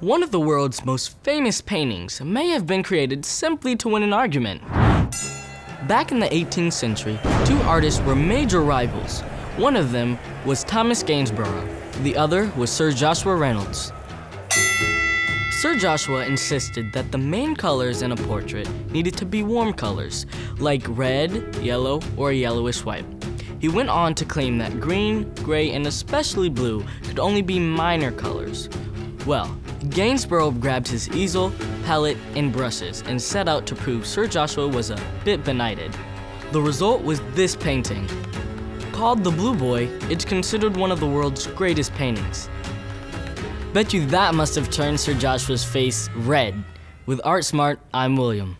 One of the world's most famous paintings may have been created simply to win an argument. Back in the 18th century, two artists were major rivals. One of them was Thomas Gainsborough, the other was Sir Joshua Reynolds. Sir Joshua insisted that the main colors in a portrait needed to be warm colors, like red, yellow, or yellowish white. He went on to claim that green, gray, and especially blue could only be minor colors. Well, Gainsborough grabbed his easel, palette, and brushes and set out to prove Sir Joshua was a bit benighted. The result was this painting. Called The Blue Boy, it's considered one of the world's greatest paintings. Bet you that must have turned Sir Joshua's face red. With Art Smart, I'm William.